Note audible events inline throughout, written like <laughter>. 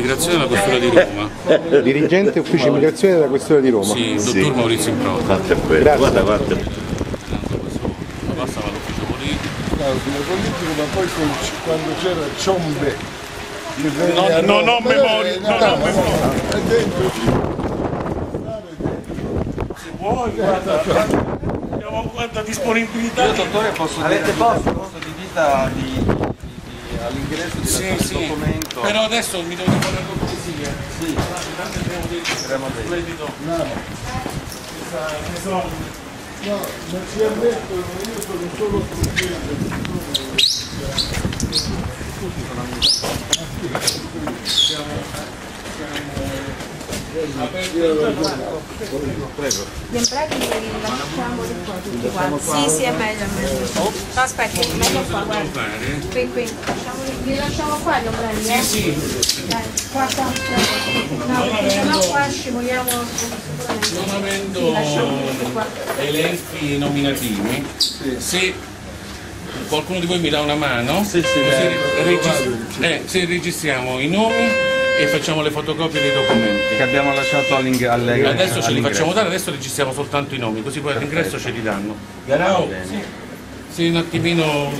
Migrazione della Questura di Roma. Dirigente ufficio immigrazione della Questura di Roma. Sì, dottor Maurizio Improta. Guarda quello, Grazie. guarda, guarda. Passa all'ufficio politico. Politico, ma poi con- quando c'era Ciombe che venne No, a no, Roma- no, memoria, Eh, no, no, memoria. È dentro Se vuoi, guarda, abbiamo quanta disponibilità. Io dottore posso Avete posto posto di vita di- all'ingresso di Sì, lasciare sì. il documento? Però adesso mi devo fare la cortesia. Sì, Tanto abbiamo detto. Speriamo bene. Questa- che sono- No, ma ci ammettono, io sono solo studente. Gli imbraghi li lasciamo di qua tutti quanti. Sì, sì, è meglio, è meglio. No, aspetta, è meglio qua, guarda. Qui, qui. Li lasciamo qua gli ombrelli, eh? Sì, Dai, qua, qua. No, perché sennò qua scivoliamo sicuramente. non avendo elenchi nominativi, se qualcuno di voi mi dà una mano, Sì, sì, eh, regis- eh, se registriamo i nomi e facciamo le fotocopie dei documenti. che abbiamo lasciato all'ing- alle- Adesso ce li all'ingresso. facciamo dare, adesso registriamo soltanto i nomi, così poi all'ingresso ce li danno. Garau, se un attimino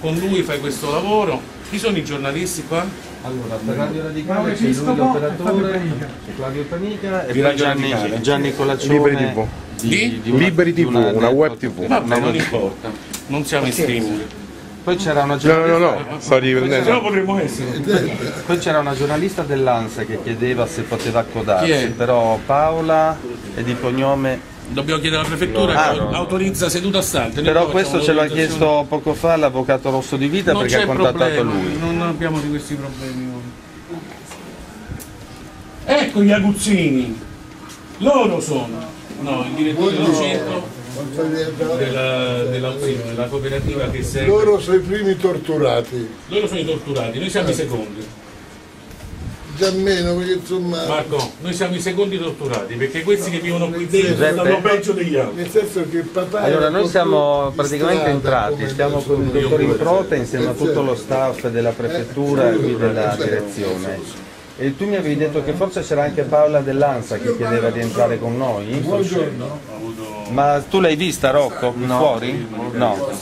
con lui fai questo lavoro. Chi sono i giornalisti qua? Allora, per Radio Radicale c'è lui l'operatore, Claudio Panica e Di poi Gianni. Gianni Colaccione Liberi TV. Di? di una- Liberi di TV, una web TV. Vabbè, non web- importa, non siamo in streaming. Poi c'era una No, giornalista, no, no, sto riprendendo. potremmo essere. poi c'era una giornalista dell'ANSA che chiedeva se poteva accodarsi, però Paola è di cognome Dobbiamo chiedere alla prefettura Ah, che no. autorizza seduta stante. Noi Però questo ce l'ha chiesto poco fa l'avvocato Rosso di Vita Non perché ha contattato problema, lui. Non abbiamo di questi problemi noi. Ecco gli aguzzini, loro sono. No, il direttore del centro della, dell'Auxino, della cooperativa che segue. Loro sono i primi torturati, Loro sono i torturati, noi siamo i secondi. già meno perché insomma, Marco, noi siamo i secondi torturati perché questi che vivono qui dentro Giuseppe? stanno peggio degli altri. nel senso che papà... Allora noi siamo praticamente entrati, stiamo con il dottor Improta insieme a tutto lo staff della prefettura e qui della direzione. E tu mi avevi detto che forse c'era anche Paola dell'Ansa che chiedeva di entrare con noi? Buongiorno. Ma tu l'hai vista Rocco? Fuori? No. A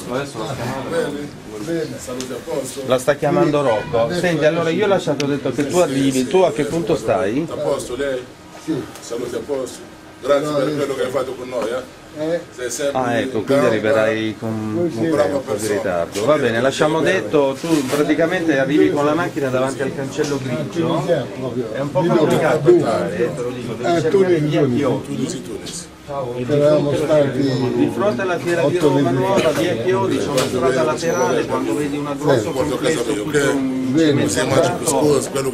posto. La sta chiamando Rocco. Senti, allora io ho lasciato detto che tu arrivi, tu a che punto stai? A posto lei? Sì. Salute a posto. Grazie per quello che hai fatto con noi, eh? Eh? Sei sempre Ah ecco, quindi arriverai con un po' di ritardo. Va bene, lasciamo detto, tu praticamente arrivi con la macchina davanti al cancello grigio, è un po' complicato entrare, te lo dico, devi Eh, tu cercare dici, via tu Di fronte alla fiera di Roma Nuova, via Chiodi, c'è una strada laterale, quando vedi un grosso Porto a casa complesso tutto un Bene,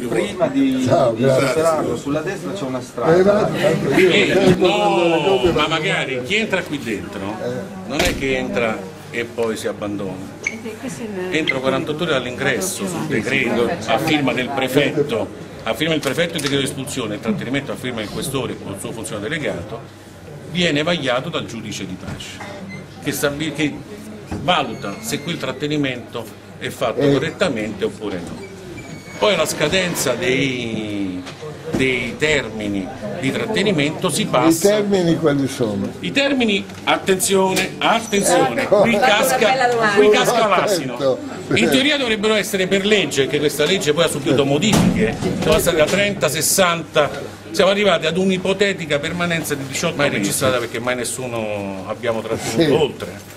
prima di, superarlo, sulla destra c'è una Eh, strada. Eh, le no, ma magari chi entra qui dentro non è che entra e poi si abbandona. Entro 48 ore dall'ingresso sul decreto a firma del prefetto, a firma del prefetto il decreto di espulsione, il trattenimento a firma del questore o il suo funzionario delegato, viene vagliato dal giudice di pace, che, che valuta se quel trattenimento è fatto correttamente oppure no. Poi alla scadenza dei, dei termini di trattenimento si I passa termini quali sono? i termini, attenzione, attenzione, Ecco. qui casca, qui casca Sono l'asino. In teoria dovrebbero essere per legge, che questa legge poi ha subito modifiche, sono passate da 30 a 60, siamo arrivati ad un'ipotetica permanenza di 18 mai registrata perché mai nessuno abbiamo trattenuto Sì. oltre.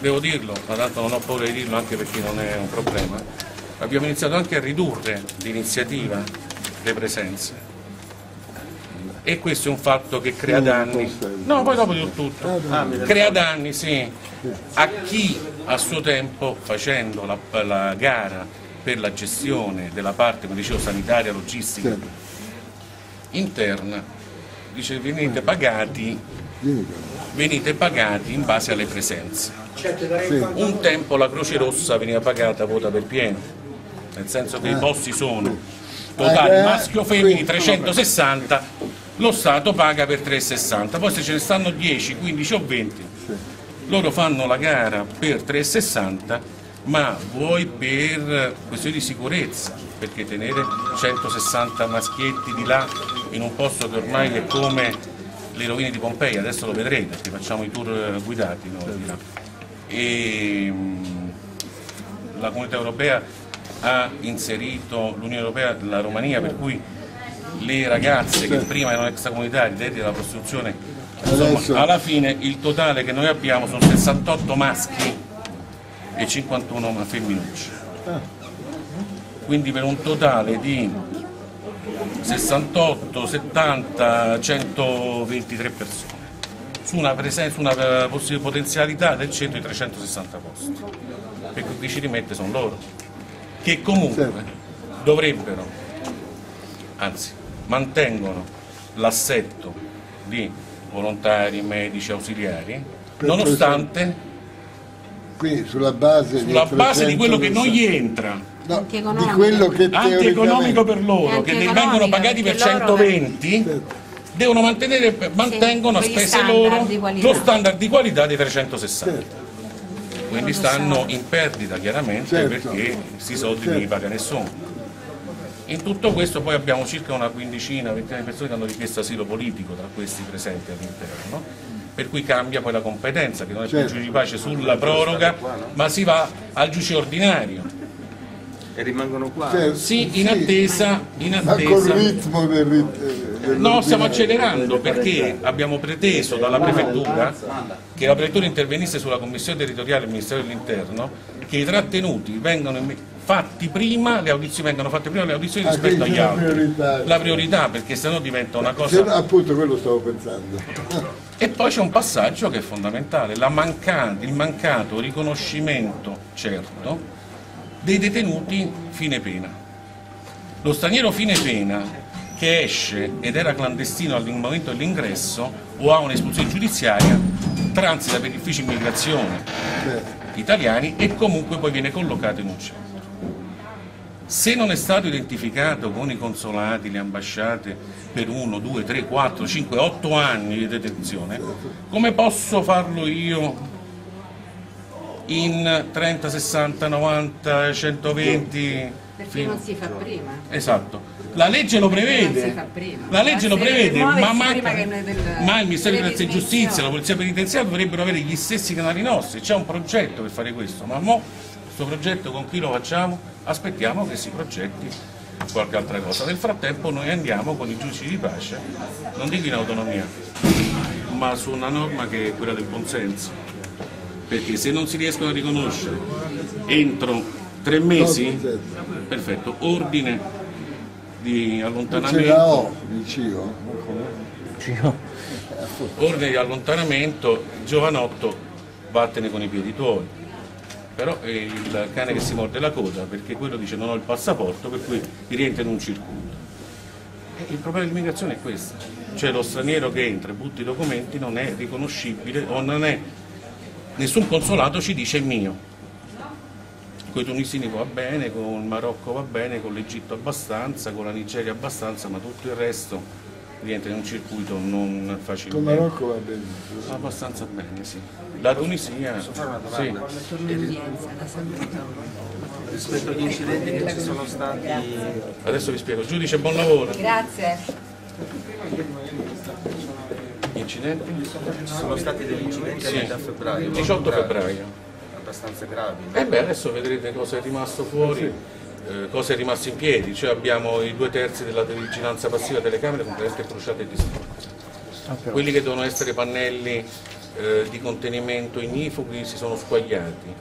Devo dirlo, ma tanto non ho paura di dirlo anche perché non è un problema. Abbiamo iniziato anche a ridurre l'iniziativa le presenze. E questo è un fatto che crea danni. No, poi dopo di tutto. Crea danni, sì, a chi a suo tempo, facendo la, la gara per la gestione della parte, come dicevo, sanitaria, logistica interna, dice venite pagati, venite pagati in base alle presenze. Un tempo la Croce Rossa veniva pagata quota per pieno, nel senso che i posti sono totali Eh, maschio femmini qui- 360, lo Stato paga per 360, poi se ce ne stanno 10, 15 o 20, loro fanno la gara per 360 ma vuoi per questioni di sicurezza, perché tenere 160 maschietti di là in un posto che ormai è come le rovine di Pompei, adesso lo vedrete perché facciamo i tour guidati noi di là. E, mh, la comunità europea ha inserito l'Unione Europea la Romania per cui le ragazze che prima erano extracomunitarie dedite alla prostituzione insomma, alla fine il totale che noi abbiamo sono 68 maschi e 51 ma- femminucce. Quindi per un totale di 68, 70, 123 persone su una, presen- su una eh, potenzialità del centro di 360 posti. Per cui chi ci rimette sono loro che comunque dovrebbero anzi mantengono l'assetto di volontari, medici, ausiliari nonostante Quindi sulla base sulla di base di quello che non 360 gli entra. No, di quello che antieconomico per loro, che ne vengono pagati per perché loro- 120, devono mantenere, mantengono a spese loro lo standard di qualità dei 360. Certo. Quindi stanno in perdita chiaramente Certo. perché questi soldi Certo. non li paga nessuno. In tutto questo poi abbiamo circa una quindicina, ventina di persone che hanno richiesto asilo politico tra questi presenti all'interno, per cui cambia poi la competenza, che non è più il Certo. giudice di pace sulla proroga, ma si va al giudice ordinario. E rimangono qua. Cioè, Sì, in attesa, in ma col attesa. ritmo del rit- del No, stiamo accelerando perché abbiamo preteso dalla prefettura che la prefettura intervenisse sulla commissione territoriale del Ministero dell'Interno che i trattenuti vengano fatti prima, le audizioni vengano fatte prima le audizioni Ah, rispetto agli altri. priorità. La priorità perché sennò diventa una Se no, cosa. appunto quello stavo pensando. E poi c'è un passaggio che è fondamentale, la manca- il mancato riconoscimento certo dei detenuti fine pena. Lo straniero fine pena che esce ed era clandestino al momento dell'ingresso o ha un'espulsione giudiziaria transita per gli uffici immigrazione italiani e comunque poi viene collocato in un centro. Se non è stato identificato con i consolati, le ambasciate per 1, 2, 3, 4, 5, 8 anni di detenzione, come posso farlo io in 30, 60, 90, 120? Perché non si fa prima? Esatto. La legge lo prevede, la legge lo prevede, ma, manca- ma il Ministero di Grazia e. Giustizia, la Polizia Penitenziaria dovrebbero avere gli stessi canali nostri, c'è un progetto per fare questo, ma mo questo progetto con chi lo facciamo? Aspettiamo che si progetti qualche altra cosa. Nel frattempo noi andiamo con i giudici di pace, non dico in autonomia, ma su una norma che è quella del consenso, perché se non si riescono a riconoscere entro tre mesi, perfetto, ordine di allontanamento. ordine di allontanamento, giovanotto, vattene con i piedi tuoi. Però è il cane che si morde la coda perché quello dice non ho il passaporto per cui rientra in un circuito. E il problema dell'immigrazione è questo, cioè lo straniero che entra e butta i documenti non è riconoscibile o non è, nessun consolato ci dice è mio. Con i tunisini va bene, con il Marocco va bene, con l'Egitto abbastanza, con la Nigeria abbastanza, ma tutto il resto rientra in un circuito non Con facilmente. Marocco va bene. Abbastanza bene, sì. La Tunisia, sì. Rispetto agli incidenti che ci sono stati Adesso vi spiego. Giudice, buon lavoro. Grazie. Incidenti? ci sono stati degli incidenti Sì. a metà febbraio. 18 febbraio. Abbastanza gravi. E beh, adesso vedrete cosa è rimasto fuori, eh, cosa è rimasto in piedi. Cioè abbiamo i due terzi della vigilanza passiva telecamere completamente bruciate e distrutte. Quelli che devono essere pannelli eh, di contenimento ignifughi si sono squagliati,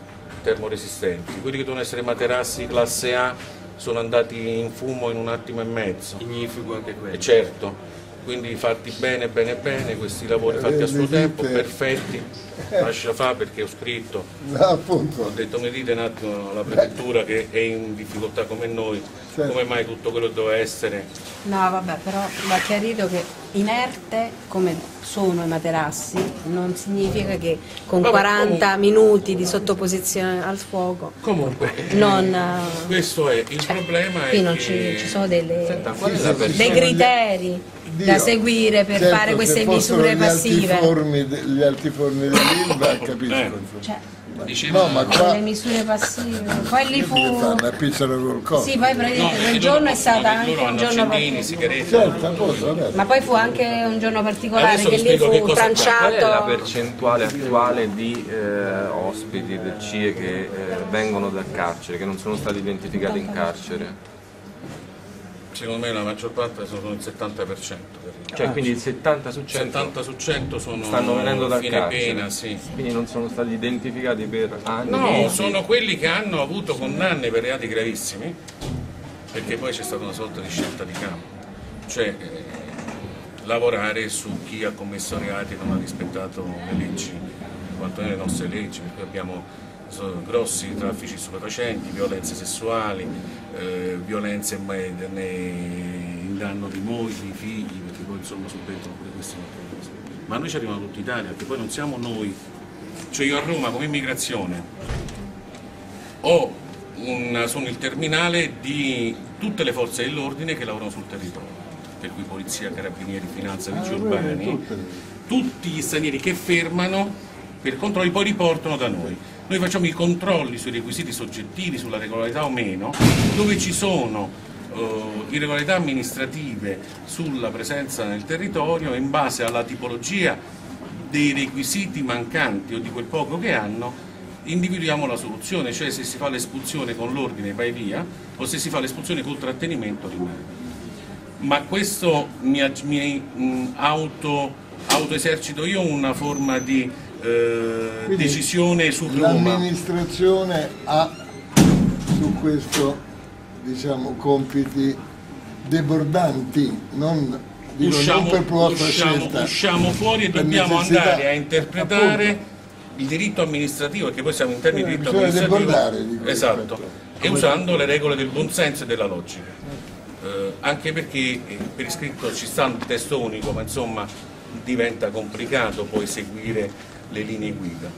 termoresistenti. Quelli che devono essere materassi classe A sono andati in fumo in un attimo e mezzo. Ignifugo anche E quelli. certo, quindi fatti bene, bene, bene, questi lavori fatti a suo Le tempo, perfetti, lascia fare perché ho scritto, <laughs> No, ho detto mi dite un attimo alla prefettura che è in difficoltà come noi, Certo. come mai tutto quello doveva essere, No, vabbè, però va chiarito che inerte come sono i materassi non significa che con Vabbè, 40 minuti di sottoposizione al fuoco comunque non... eh, questo è, il problema è Qui non ci, ci sono delle- Senta, la dei criteri. Da seguire per Certo, fare queste misure gli passive. Altiforni, de- gli altiforni dell'Ilva capisco. Eh. insomma. Cioè, Diceva, No, ma le qua misure passive. Poi lì fu... Sì, poi no, praticamente loro giorno è stata anche un giorno particolare. Certo. Ma poi fu anche un giorno particolare Adesso che lì fu cosa- Qual è la tranciato. percentuale attuale di eh, ospiti del CIE che eh, vengono dal carcere, che non sono stati identificati in carcere? Secondo me la maggior parte sono il 70%. Cioè quindi il 70 su 100 70 su 100 sono stanno venendo dal fine carcere. pena, sì. Quindi non sono stati identificati per anni. No, mesi. sono quelli che hanno avuto condanne per reati gravissimi, perché poi c'è stata una sorta di scelta di campo, cioè eh, lavorare su chi ha commesso reati e non ha rispettato le leggi, quantomeno le nostre leggi, perché abbiamo grossi traffici stupefacenti, violenze sessuali, eh, violenze in danno di mogli, figli, perché poi insomma subentrano pure queste cose. Ma noi ci arriviamo tutta Italia, perché poi non siamo noi, cioè io a Roma come immigrazione ho un- sono il terminale di tutte le forze dell'ordine che lavorano sul territorio, per cui polizia, carabinieri, finanza, vigili urbani, tutti gli stranieri che fermano per controlli poi riportano da noi. Noi facciamo i controlli sui requisiti soggettivi, sulla regolarità o meno, dove ci sono eh, irregolarità amministrative sulla presenza nel territorio in base alla tipologia dei requisiti mancanti o di quel poco che hanno, individuiamo la soluzione, cioè se si fa l'espulsione con l'ordine vai via o se si fa l'espulsione col trattenimento rimane. Ma questo mi, mi, mh, auto, autoesercito io una forma di eh, Quindi decisione su Roma. L'amministrazione ha su questo diciamo compiti debordanti, non, dico, Usciamo, non per vostra usciamo- scelta. usciamo fuori e dobbiamo necessità. andare a interpretare Appunto. il diritto amministrativo, perché poi siamo in termini di Eh, diritto bisogna amministrativo. Esatto, e usando le regole del buonsenso e della logica. Eh, anche perché eh, per iscritto ci sta un testo unico, ma insomma diventa complicato poi seguire le linee guida.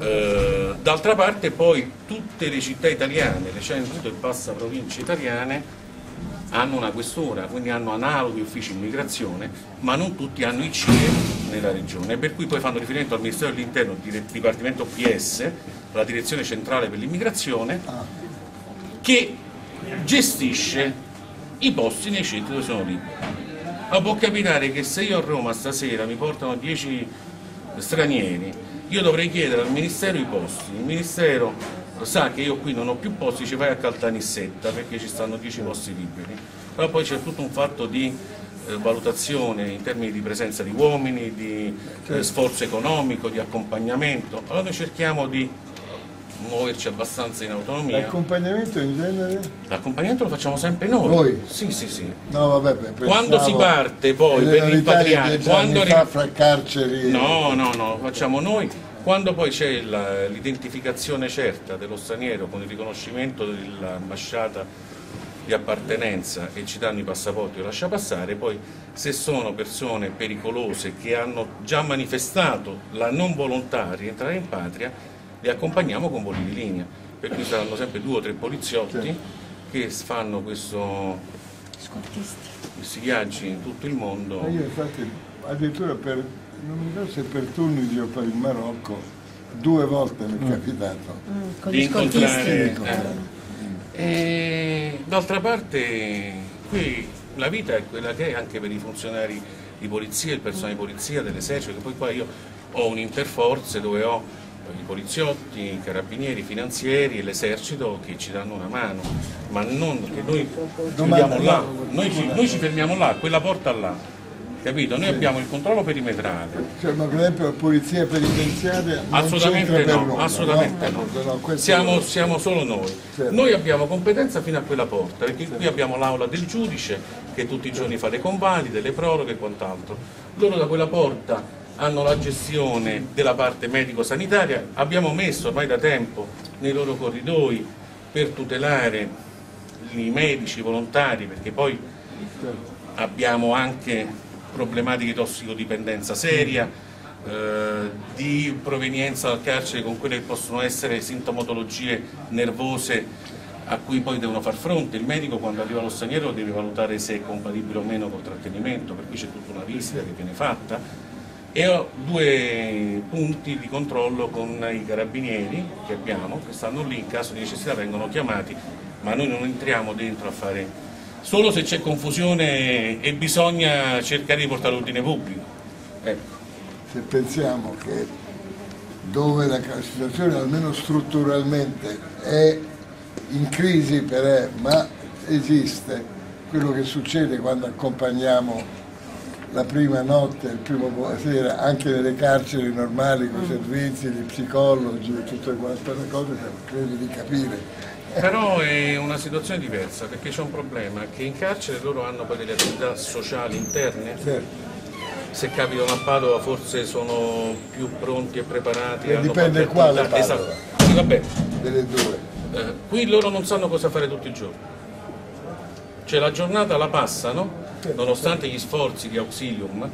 Eh, d'altra parte poi tutte le città italiane, le 100 e passa province italiane, hanno una questura, quindi hanno analoghi uffici immigrazione, ma non tutti hanno i CIE nella regione, per cui poi fanno riferimento al Ministero dell'Interno, dire- Dipartimento PS, la Direzione Centrale per l'Immigrazione, che gestisce i posti nei centri dove sono liberi. Ma può capitare che se io a Roma stasera mi portano 10 stranieri, io dovrei chiedere al Ministero i posti. Il Ministero sa che io qui non ho più posti, ci vai a Caltanissetta perché ci stanno 10 posti liberi. Però poi c'è tutto un fatto di eh, valutazione in termini di presenza di uomini, di eh, sforzo economico, di accompagnamento. Allora noi cerchiamo di muoverci abbastanza in autonomia. L'accompagnamento in genere? L'accompagnamento lo facciamo sempre noi. Voi? Sì, sì, sì. No, vabbè, Quando si parte poi per rimpatriare, quando fa ri- fra carceri No, no, no, lo facciamo noi. Quando poi c'è l'identificazione certa dello straniero con il riconoscimento dell'ambasciata di appartenenza e ci danno i passaporti o lascia passare, poi se sono persone pericolose che hanno già manifestato la non volontà di rientrare in patria, li accompagniamo con voli di linea. Per cui saranno sempre due o tre poliziotti che fanno questo, questi viaggi in tutto il mondo. Ma io infatti addirittura per, non mi ricordo se per turni di per il Marocco, due volte mi è capitato. Con di incontrare. eh. E d'altra parte qui la vita è quella che è anche per i funzionari di polizia, il personale di polizia, dell'esercito, che poi qua io ho un interforze dove ho i poliziotti, i carabinieri, i finanzieri e l'esercito che ci danno una mano, ma non che noi chiudiamo là, noi ci, noi ci fermiamo là, quella porta là, capito? Noi abbiamo il controllo perimetrale, Cioè, ma per esempio la polizia penitenziaria Assolutamente no, nulla, assolutamente no. no, questo- Siamo, siamo solo noi. Certo. Noi abbiamo competenza fino a quella porta, perché qui abbiamo l'aula del giudice che tutti i giorni fa le convalide, le proroghe e quant'altro. Loro da quella porta hanno la gestione della parte medico-sanitaria, abbiamo messo ormai da tempo nei loro corridoi per tutelare i medici, i volontari, perché poi abbiamo anche problematiche di tossicodipendenza seria, eh, di provenienza dal carcere con quelle che possono essere sintomatologie nervose a cui poi devono far fronte. Il medico quando arriva lo straniero deve valutare se è compatibile o meno col trattenimento, per cui c'è tutta una visita che viene fatta. E ho due punti di controllo con i carabinieri che abbiamo, che stanno lì, in caso di necessità vengono chiamati, ma noi non entriamo dentro a fare, solo se c'è confusione e bisogna cercare di portare l'ordine pubblico. Ecco. Se pensiamo che dove la situazione almeno strutturalmente è in crisi per è, ma esiste quello che succede quando accompagniamo la prima notte, il primo sera, anche nelle carceri normali, con i servizi, gli psicologi e tutte quante le cose, credo di capire. Però è una situazione diversa perché c'è un problema che in carcere loro hanno poi delle attività sociali interne. Certo. Se capitano a Padova forse sono più pronti e preparati. E dipende quale attività- Padova. Esatto. Vabbè. Delle due. Eh, qui loro non sanno cosa fare tutti i giorni. Cioè la giornata la passano, nonostante gli sforzi di auxilium,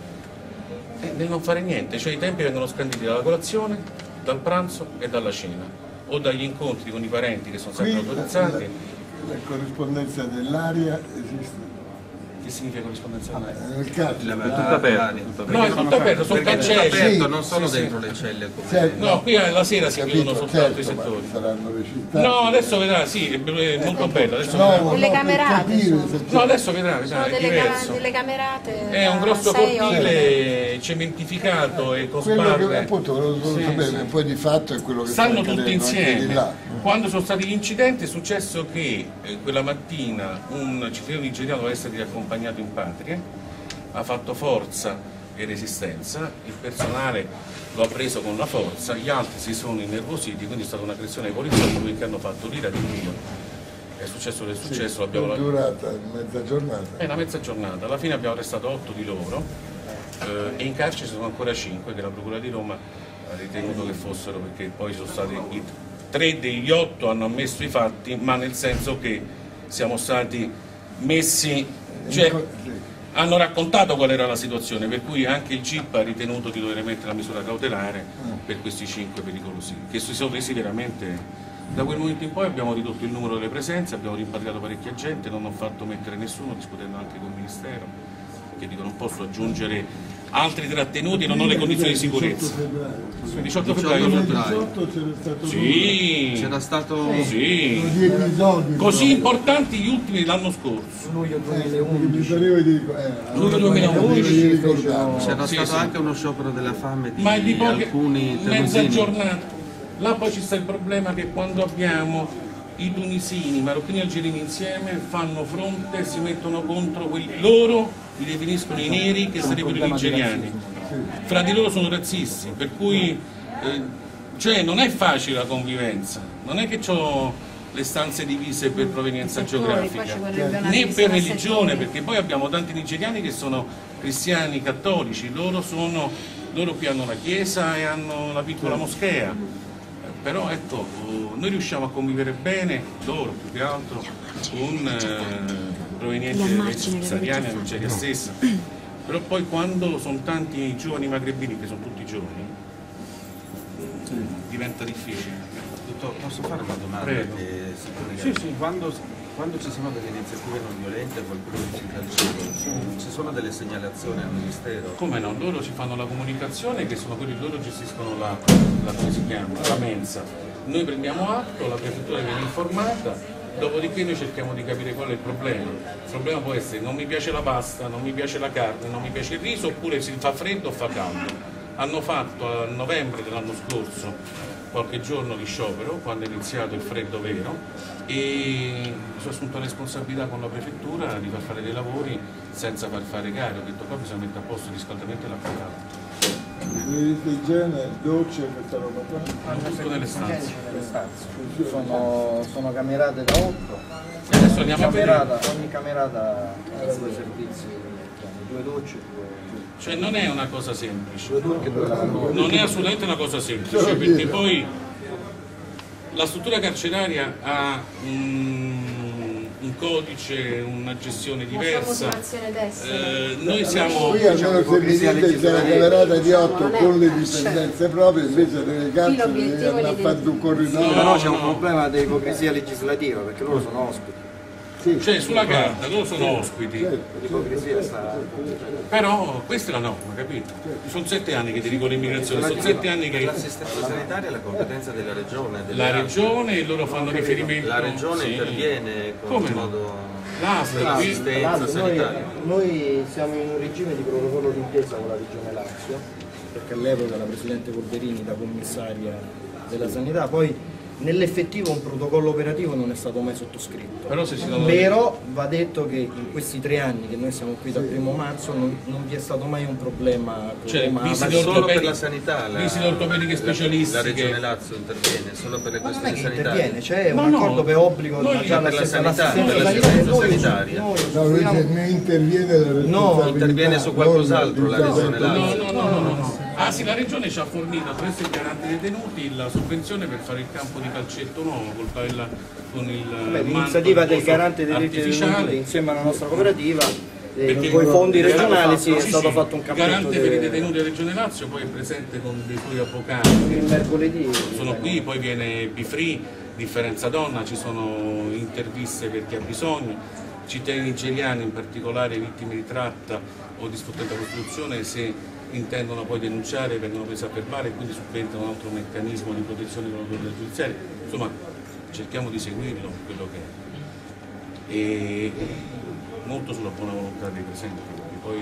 e nel non fare niente. Cioè i tempi vengono scanditi dalla colazione, dal pranzo e dalla cena, o dagli incontri con i parenti che sono Qui sempre la, autorizzati. la corrispondenza dell'aria esiste. Che significa corrispondenza online? Nel carcere. È tutto aperto. tutto aperto. No, è tutto aperto, sono cancelli. aperto, Sì, non sono sì, sì. dentro le celle. come- Certo, No, qui la sera si capito, chiudono soltanto i certo, ma settori. saranno recitati. No, adesso vedrà, sì, è molto bello. Adesso No, vedrà. no, Delle camerate No, adesso vedrà, vedrà, Sono è delle, diverso. delle camerate È un grosso cortile cementificato e con Quello che appunto volevo Sì, sapere, sì. poi di fatto è quello che Stanno sta tutti insieme. Quando sono stati gli incidenti è successo che eh, quella mattina un cittadino nigeriano doveva essere riaccompagnato in patria, ha fatto forza e resistenza, il personale lo ha preso con la forza, gli altri si sono innervositi, quindi è stata un'aggressione ai poliziotti che hanno fatto l'ira di Dio. È successo che è successo, l'abbiamo È durata mezza giornata. è una mezza giornata, alla fine abbiamo arrestato otto di loro eh, e in carcere sono ancora cinque che la Procura di Roma ha ritenuto che fossero perché poi sono stati tre degli otto hanno ammesso i fatti, ma nel senso che siamo stati messi, cioè Sì. hanno raccontato qual era la situazione, per cui anche il GIP ha ritenuto di dover mettere la misura cautelare per questi cinque pericolosi, che si sono resi veramente... Da quel momento in poi abbiamo ridotto il numero delle presenze, abbiamo rimpatriato parecchia gente, non ho fatto mettere nessuno, discutendo anche con il Ministero, che dico non posso aggiungere altri trattenuti, non ho le condizioni di sicurezza. Il 18 febbraio... 18 18 c'era stato Sì, C'era stato sì. Così importanti gli ultimi dell'anno scorso. Luglio allora, 2011 mi ricordavo. c'era Sì, stato anche uno sciopero della fame di, ma è di poche, alcuni mezza giornata. Là poi ci sta il problema che quando abbiamo i tunisini, i marocchini e i algerini insieme fanno fronte, si mettono contro quelli loro, li definiscono i neri che sarebbero i nigeriani. Fra di loro sono razzisti, per cui eh, cioè non è facile la convivenza, non è che ho le stanze divise per provenienza geografica, né per religione, perché poi abbiamo tanti nigeriani che sono cristiani cattolici, loro, sono, loro qui hanno la chiesa e hanno la piccola moschea, Eh, però ecco, noi riusciamo a convivere bene, loro più che altro, con eh, provenienti dai subsahariani, dall'Algeria stessa, però poi quando sono tanti i giovani magrebini, che sono tutti giovani, diventa difficile. Dottor, posso fare una domanda? Prego. che si collega? Sì, sì. Quando, quando ci sono delle iniziative non violente, qualcuno visita il cibo, ci sono delle segnalazioni al Ministero? Come no? Loro ci fanno la comunicazione che sono quelli, loro gestiscono la, la, come si chiama, la mensa. Noi prendiamo atto, la prefettura viene informata, dopodiché noi cerchiamo di capire qual è il problema. Il problema può essere non mi piace la pasta, non mi piace la carne, non mi piace il riso, oppure si fa freddo o fa caldo. Hanno fatto a novembre dell'anno scorso qualche giorno di sciopero, quando è iniziato il freddo vero, e sono assunto la responsabilità con la prefettura di far fare dei lavori senza far fare gare. Ho detto qua bisogna mettere a posto il riscaldamento e l'acqua calda. Vedete igiene, docce, questa roba qua. Tutto nelle stanze. Sono, sono camerate da 8, E adesso andiamo a vedere. camerata, ogni camerata ha due servizi, due docce, due, Cioè non è una cosa semplice. Non è assolutamente una cosa semplice, perché poi la struttura carceraria ha un, un codice, una gestione diversa. Eh, noi siamo Qui almeno se mi dite c'è la camerata di 8 Non è- con le dipendenze proprie, invece carceri l'obiettivo devi andare a è fare. Però c'è un problema di ipocrisia legislativa perché loro sono ospiti. Sì, Cioè sulla carta loro sono ospiti, certo, però questa è la norma, capito? Sono sette anni che ti dico l'immigrazione, sono sette anni che L'assistenza sanitaria è la competenza della regione. delle la regione e loro fanno riferimento... La regione sì. interviene con Come modo l'assistenza Lazio, noi, sanitaria. noi siamo in un regime di protocollo d'intesa con la Regione Lazio, perché all'epoca la Presidente Polverini, la commissaria della sanità, poi nell'effettivo un protocollo operativo non è stato mai sottoscritto. però se ci sono... Però va detto che in questi tre anni che noi siamo qui dal primo marzo non, non vi è stato mai un problema Cioè, visite Solo per ortopediche- la sanità, la, visite ortopediche specialistiche. La regione Lazio interviene solo per le Ma non è questioni che sanitarie. interviene, c'è Ma un no, accordo per obbligo noi- già per la sanità, per sanitaria, l'assistenza noi- sanitaria. noi No, interviene la responsabilità. interviene su qualcos'altro la regione Lazio. No, no, no, no, no, no. Ah sì, la regione ci ha fornito attraverso il garante dei detenuti la sovvenzione per fare il campo di calcetto nuovo col palla- con il Beh, l'iniziativa del garante dei detenuti insieme alla nostra cooperativa eh, Perché con i fondi regionali sì, è stato sì, fatto un il campetto garante per i de- detenuti della Regione Lazio poi è presente con dei suoi avvocati. Il mercoledì sono qui, poi viene Bifree, differenza donna, ci sono interviste per chi ha bisogno, cittadini nigeriani in particolare vittime di tratta o di sfruttata prostituzione se intendono poi denunciare vengono presi a verbale e quindi subentra un altro meccanismo di protezione con l'autorità giudiziaria, insomma cerchiamo di seguirlo quello che è e molto sulla buona volontà dei presenti, perché poi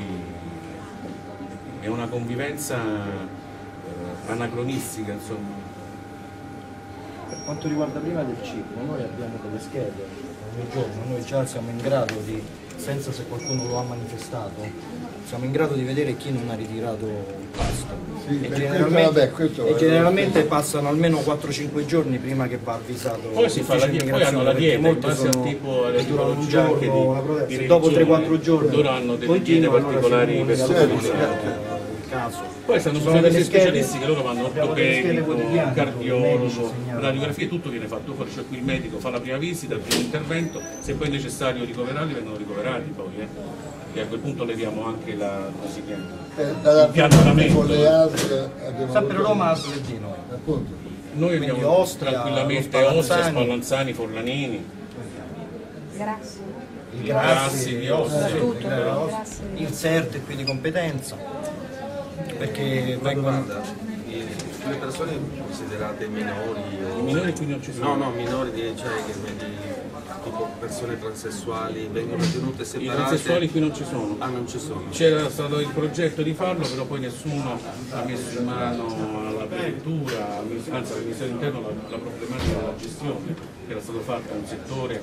è una convivenza eh, anacronistica insomma. Per quanto riguarda prima del cibo, noi abbiamo delle schede ogni giorno, noi già siamo in grado di, senza se qualcuno lo ha manifestato, siamo in grado di vedere chi non ha ritirato il pasto. Sì, e generalmente, vabbè, questo e generalmente passano almeno 4-5 giorni prima che va avvisato Poi si fa la die- poi hanno la dieta, molti al sono- tipo che durano un giorno, di- di dopo religione, 3-4 giorni loro hanno delle continuano, diete particolari personalizzate. il caso. Poi sono delle schede- specialisti che loro vanno ortopedico, cardiologo, radiografia, tutto viene fatto fuori, cioè qui il medico fa la prima visita, il primo intervento, se poi è necessario ricoverarli vengono ricoverati poi, eh. E a quel punto leviamo anche la, come si chiama? Eh, dalla Il piantamento. con le ASL abbiamo Sempre Roma ASL di noi. appunto Noi Quindi abbiamo Ostia, tranquillamente lo Ostia, Spallanzani. Forlanini, Grazie. Il Grassi di Ostia. Il CERT è qui di competenza perché vengono i- le persone considerate minori o... I minori qui non ci sono. No, no, minori di, cioè, che vedi, tipo persone transessuali vengono tenute I separate. transessuali qui non ci sono. Ah, non ci sono. C'era stato il progetto di farlo, però poi nessuno ha messo in mano alla prefettura, anzi al Ministero dell'Interno la, la problematica della gestione, che era stato fatto un settore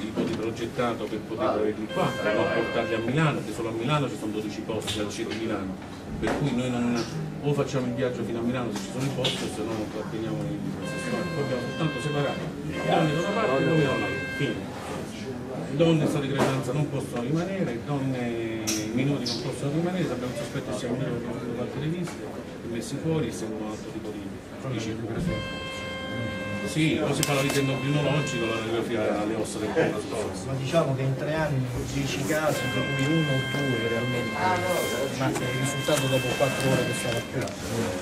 ipoti progettato per poter averli qua, per non portarli a Milano, perché solo a Milano ci sono 12 posti al CIE di Milano, per cui noi non, o facciamo il viaggio fino a Milano se ci sono i posti, o se no non tratteniamo i transessuali. Poi abbiamo soltanto separato donne da una parte e uomini dall'altra. Fine donne in stato di gravidanza non possono rimanere, donne minori non possono rimanere, se abbiamo sospetto che sia un minore che non hanno fatto le visite, messi fuori e seguono un altro tipo di, di circolo. Sì, o si fa la visita endocrinologica o la radiografia alle ossa del polso. ma diciamo che in tre anni 10 casi di cui uno o due realmente ma è il risultato dopo 4 ore che stavo qui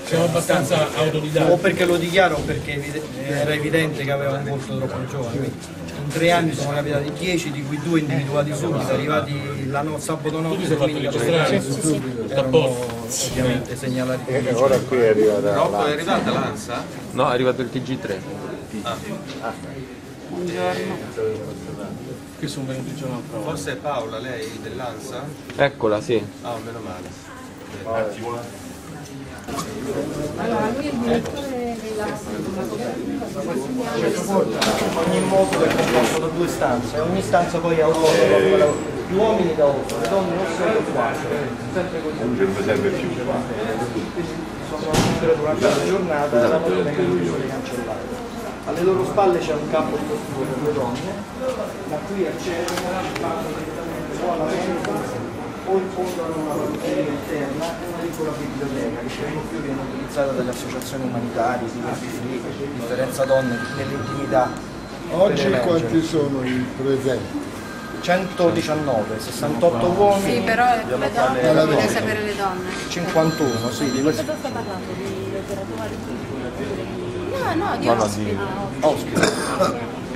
Siamo abbastanza o autodidatti. perché lo dichiaro o perché era evidente che aveva un volto troppo giovane quindi in tre anni sono capitati 10 di cui due individuati subito arrivati la no- sabato notte ti sei fatto domenica registrare? pomeriggio, Tutto a erano posto? ovviamente segnalati E e ora qui è arrivata Rocco è arrivata l'ANSA? No, è arrivato il TG3. Buongiorno. Che sono venuti un'altra volta. Forse è Paola, lei dell'ANSA? Eccola, sì. Ah, meno male. Allora, lui è il direttore della ogni modulo è composto da due stanze ogni stanza poi autonoma numero- gli uomini da 8 le donne non sono 4 sempre così Non serve più. sono libere durante la giornata la mattina che sono cancellate alle loro spalle c'è un campo sportivo per le donne da qui accedono vanno direttamente alla o hanno una lavanderia interna e una piccola biblioteca che per lo più viene utilizzata dalle associazioni umanitarie, di Free, differenza donne, nell'intimità. oggi quanti sono i presenti 119, 68 uomini, Sì, però le donne, vuole sapere le donne. 51, sì, di questi Cosa sta parlando? Di operatori? No, no, di ospiti. ospiti.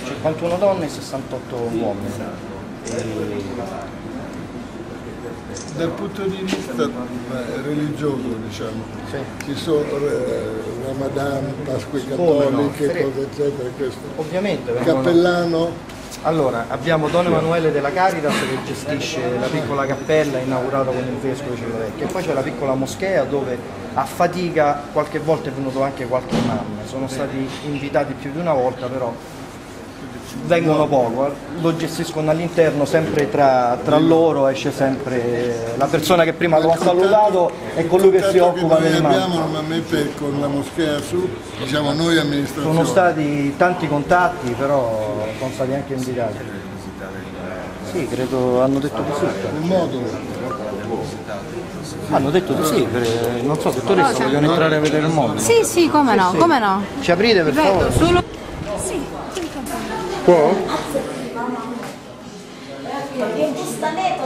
51 donne e 68 uomini. Dal punto di vista eh, religioso, diciamo, ci sono eh, Ramadan, Pasque no? cattoliche, Tre. cose eccetera, questo. Ovviamente Cappellano, Allora, abbiamo Don Emanuele della Caritas che gestisce la piccola cappella inaugurata con il vescovo di Civitavecchia e poi c'è la piccola moschea dove a fatica qualche volta è venuto anche qualche imam. Sono stati invitati più di una volta però vengono poco, eh. lo gestiscono all'interno sempre tra, tra loro, esce sempre la persona che prima lo ha salutato e colui che si occupa noi del abbiamo imam. normalmente con la moschea su, diciamo noi amministrazione. Sono stati tanti contatti però sono stati anche invitati. Sì, credo hanno detto di sì. un modulo. Hanno detto di sì, non so, dottoressa, vogliono entrare a vedere il mondo. Sì, sì, come no, come no. Ci aprite per Ripeto, favore? solo... Può? Perché giustamente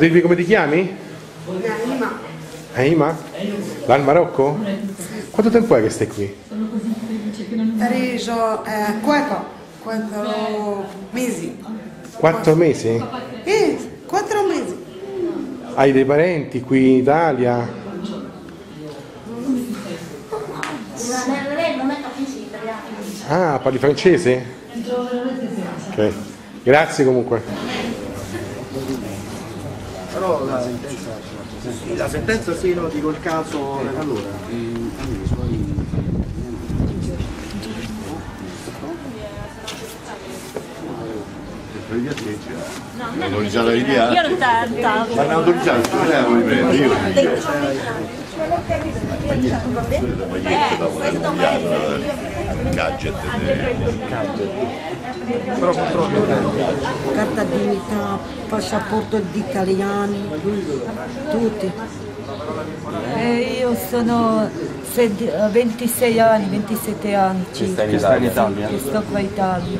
dirmi come ti chiami? Naima. Aima? Dal Marocco? Quanto tempo è che stai qui? Riso, eh, quattro, quattro mesi. Quattro mesi? Eh, quattro mesi. Hai dei parenti qui in Italia? Ah, parli francese? Ok. Grazie comunque. La sentenza sì, no, dico il caso. Allora, Non autorizzata di via? Io non tanto. Ma hanno autorizzato, tu lei lo riprende, io non dico. Eh, questo Gadget. però purtroppo Carta d'identità, passaporto di italiani, tutti. Eh, io sono sed- 26 anni, 27 anni circa. Che stai in Italia? Che sto qua in Italia.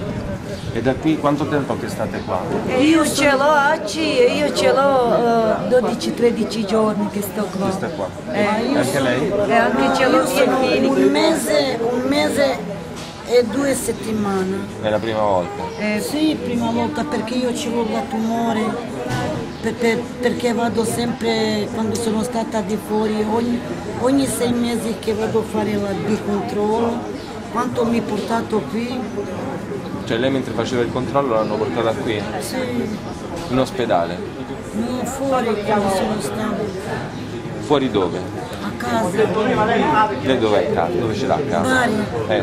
E da qui quanto tempo che state qua? E io ce l'ho oggi, e io ce l'ho eh, 12-13 giorni che sto qua. Che sta qua? Eh, Anche lei? E anche ce l'ho. Un mese, un mese e due settimane. È la prima volta. Eh, Sì, prima volta perché io ci ho la tumore, per- per- perché vado sempre, quando sono stata di fuori, ogni, ogni sei mesi che vado a fare la di controllo, quanto mi ha portato qui? Cioè lei mentre faceva il controllo l'hanno portata qui, Sì, in ospedale. non fuori sono stata, Fuori dove? Casa. Lei dov'è a casa? Dove ce l'ha a casa? Bari. Eh,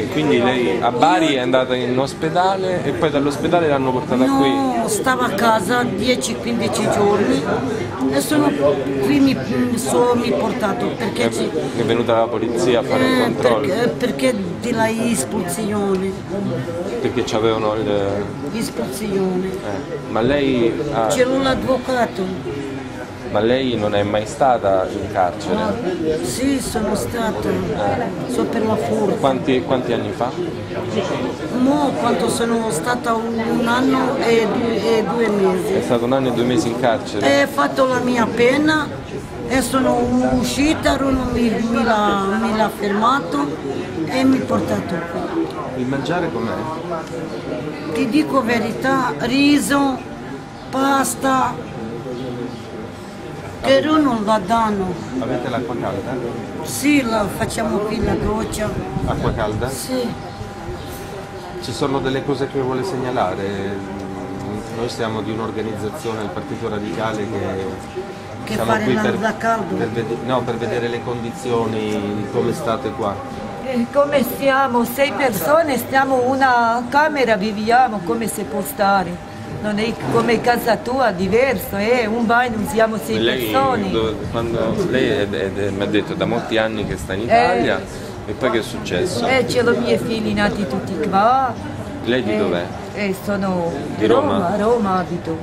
E quindi lei a Bari è andata in ospedale e poi dall'ospedale l'hanno portata qui. No, stavo a casa 10-15 giorni e sono qui mi, mi sono mi portato perché, ci, È venuta la polizia a fare il eh, controllo perché, perché di la espulsione, perché c'avevano il... espulsione. eh, Ma lei, ha- C'è l'avvocato. Ma lei non è mai stata in carcere? Sì, sono stata, so per la forza. Quanti, quanti anni fa? Mo quando sono stata un, un anno e due, e due È mesi. stato un anno e due mesi in carcere? E ho fatto la mia pena e sono uscita, uno mi, mi l'ha, mi l'ha fermato e mi ha portato qui. Il mangiare com'è? Ti dico verità, riso, pasta, loro non la danno. Avete l'acqua calda? Sì, la facciamo qui la doccia. Acqua calda? Sì. Ci sono delle cose che vuole segnalare? Noi siamo di un'organizzazione, il Partito Radicale, che, Che siamo fare qui la- per, da caldo? per no, per vedere le condizioni, come state qua. Come stiamo? Sei persone, stiamo in una camera, viviamo come si può stare. Non è come casa tua, diverso, è un bagno, siamo sei Lei, persone. do- quando, lei è- è- è- mi ha detto da molti anni che sta in Italia e poi che è successo? E ce l'ho i miei figli nati tutti qua. Lei di Eh, dov'è? eh, sono Di Roma? a Roma abito.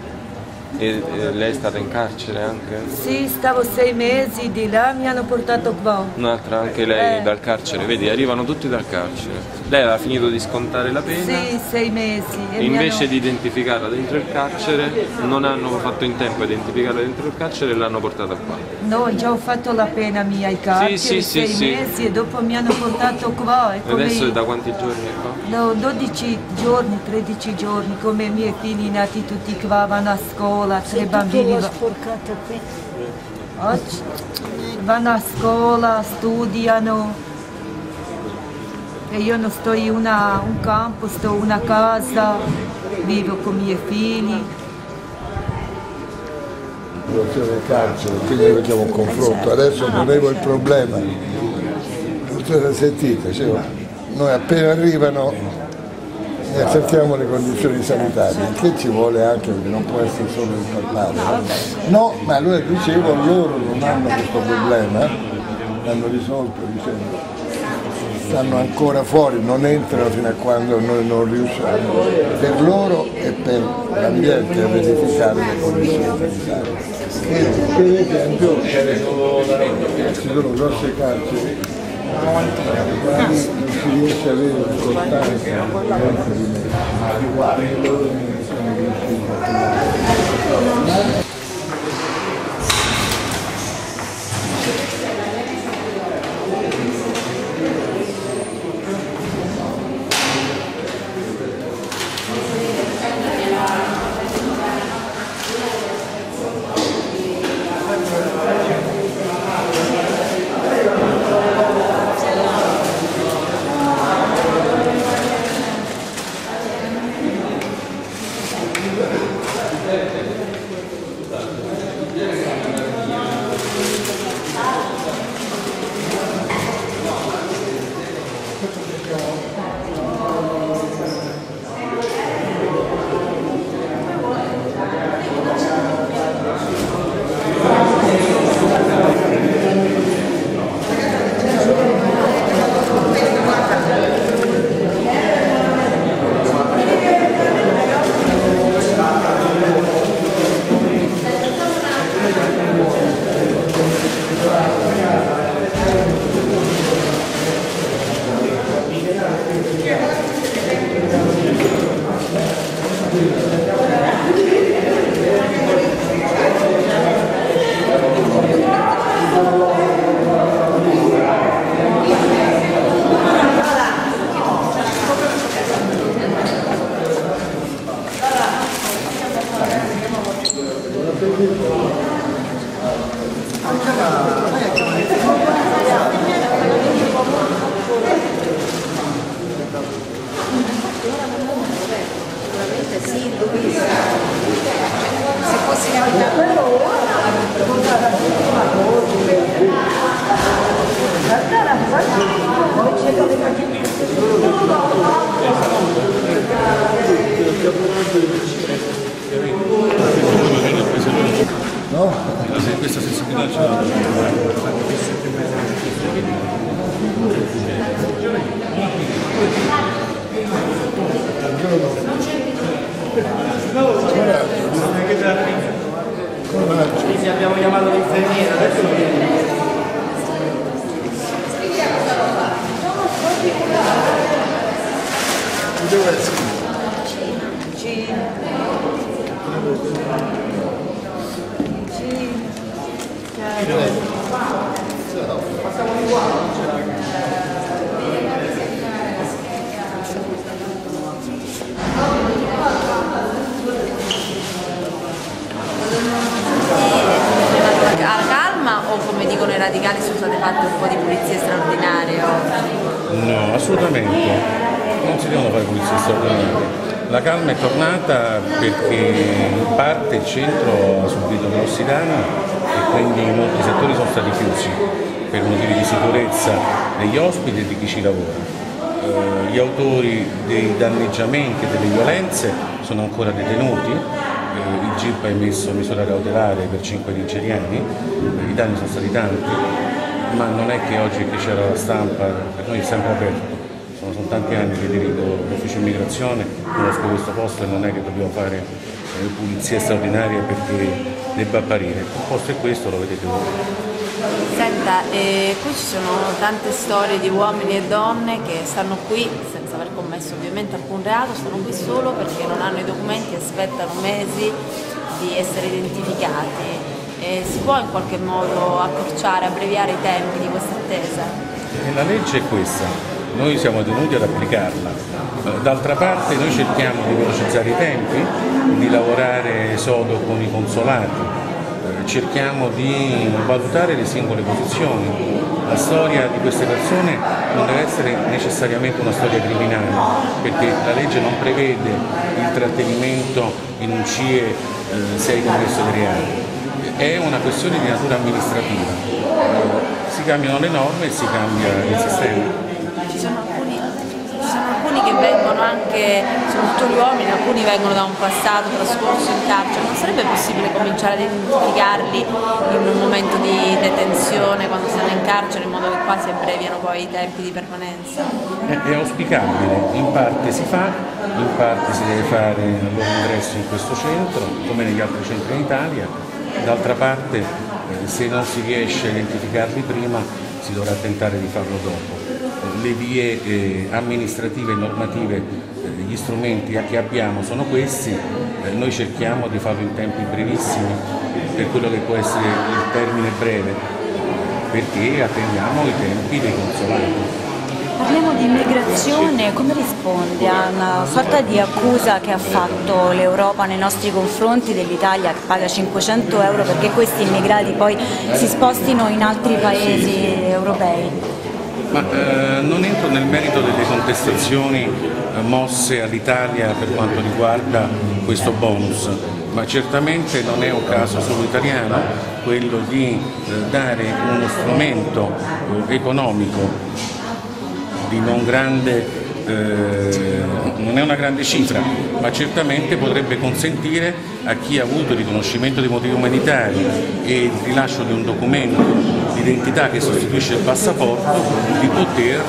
E, e lei è stata in carcere anche? Sì, stavo sei mesi di là, mi hanno portato qua. Un'altra anche lei Eh. dal carcere, vedi, arrivano tutti dal carcere. Lei aveva finito di scontare la pena Sì, sei mesi. E invece hanno- di identificarla dentro il carcere non hanno fatto in tempo a identificarla dentro il carcere e l'hanno portata qua. No, già ho fatto la pena mia ai carceri, sì, sì, sei sì. mesi e dopo mi hanno portato qua. E adesso io- da quanti giorni è qua? No, 12 giorni, 13 giorni, come i miei figli nati tutti qua, vanno a scuola, tre Tutto bambini sporcato qui. oggi vanno a scuola, studiano. E io non sto in una- un campo, sto in una casa, vivo con i miei figli. situazione del carcere, quindi facciamo un confronto. Adesso ponevo il problema, non se sentite, cioè, noi appena arrivano ne accertiamo le condizioni sanitarie, che ci vuole anche perché non può essere solo il parlare. No, ma allora dicevo, loro non hanno questo problema, l'hanno risolto, dicevo, stanno ancora fuori, non entrano fino a quando noi non riusciamo, per loro e per l'ambiente a verificare le condizioni sanitarie. E per esempio ci sono grosse carceri quali non si riesce a avere una costanza di presenza La calma è tornata perché in parte il centro ha subito grossi danni e quindi molti settori sono stati chiusi per motivi di sicurezza degli ospiti e di chi ci lavora. Eh, gli autori dei danneggiamenti e delle violenze sono ancora detenuti, eh, il GIP ha emesso misura cautelare per 5 nigeriani, eh, i danni sono stati tanti, ma non è che oggi che c'era la stampa, per noi è sempre aperto, sono, sono tanti anni che dirigo l'ufficio immigrazione, conosco questo posto e non è che dobbiamo fare eh, pulizie straordinarie perché debba apparire, il posto è questo, lo vedete voi. Senta, eh, qui ci sono tante storie di uomini e donne che stanno qui senza aver commesso ovviamente alcun reato, stanno qui solo perché non hanno i documenti e aspettano mesi di essere identificati. Eh, si può in qualche modo accorciare, abbreviare i tempi di questa attesa? La legge è questa, noi siamo tenuti ad applicarla. Eh, D'altra parte noi cerchiamo di velocizzare i tempi, di lavorare sodo con i consolati, eh, cerchiamo di valutare le singole posizioni. La storia di queste persone non deve essere necessariamente una storia criminale, perché la legge non prevede il trattenimento in un CIE eh, se hai commesso dei reati. È una questione di natura amministrativa. Eh, Si cambiano le norme e si cambia il sistema. Sono alcuni, sono alcuni che vengono anche, soprattutto gli uomini, alcuni vengono da un passato trascorso in carcere, non sarebbe possibile cominciare ad identificarli in un momento di detenzione quando stanno in carcere in modo che qua si abbreviano poi i tempi di permanenza? È, è auspicabile, in parte si fa, in parte si deve fare il loro ingresso in questo centro, come negli altri centri in Italia, d'altra parte eh, se non si riesce a identificarli prima si dovrà tentare di farlo dopo. Le vie eh, amministrative e normative, eh, gli strumenti che abbiamo sono questi, eh, noi cerchiamo di farlo in tempi brevissimi per quello che può essere il termine breve, perché attendiamo i tempi dei consolati. Parliamo di immigrazione, come risponde a una sorta di accusa che ha fatto l'Europa nei nostri confronti dell'Italia che paga 500 euro perché questi immigrati poi si spostino in altri paesi europei? Ma eh, non entro nel merito delle contestazioni eh, mosse all'Italia per quanto riguarda questo bonus, ma certamente non è un caso solo italiano quello di eh, dare uno strumento eh, economico di non grande eh, non è una grande cifra, ma certamente potrebbe consentire a chi ha avuto il riconoscimento dei motivi umanitari e il rilascio di un documento d'identità che sostituisce il passaporto di poter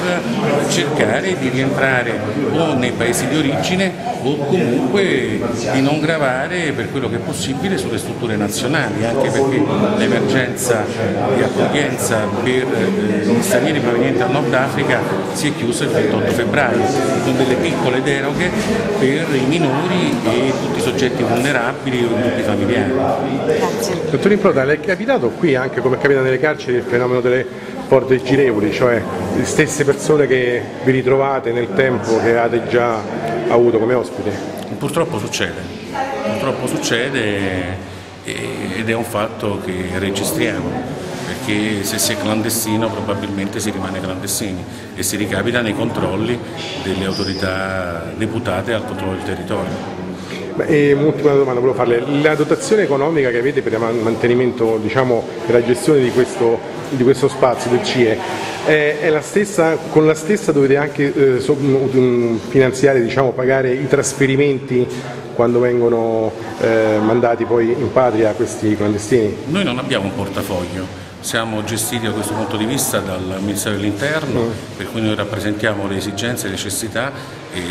cercare di rientrare o nei paesi di origine o comunque di non gravare per quello che è possibile sulle strutture nazionali, anche perché l'emergenza di accoglienza per eh, gli stranieri provenienti dal Nord Africa si è chiusa il 28 febbraio con delle piccole deroghe per i minori e tutti i soggetti vulnerabili o i gruppi familiari. Dottor Improta, le è capitato qui anche come capita nelle carceri il fenomeno delle porte girevoli, cioè le stesse persone che vi ritrovate nel tempo che avete già avuto come ospite? Purtroppo succede, purtroppo succede ed è un fatto che registriamo perché se si è clandestino probabilmente si rimane clandestini e si ricapita nei controlli delle autorità deputate al controllo del territorio. E un'ultima domanda volevo farle, la dotazione economica che avete per il man- mantenimento, diciamo, la gestione di questo, di questo spazio del CIE è la stessa, con la stessa dovete anche eh, so- mm, finanziare, diciamo, pagare i trasferimenti quando vengono eh, mandati poi in patria questi clandestini? Noi non abbiamo un portafoglio, siamo gestiti da questo punto di vista dal Ministero dell'Interno, per cui noi rappresentiamo le esigenze e le necessità e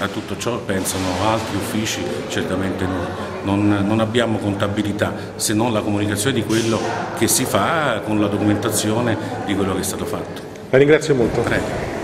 a tutto ciò pensano altri uffici, certamente non, non- non abbiamo contabilità se non la comunicazione di quello che si fa con la documentazione di quello che è stato fatto. La ringrazio molto. Prego.